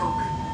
talk.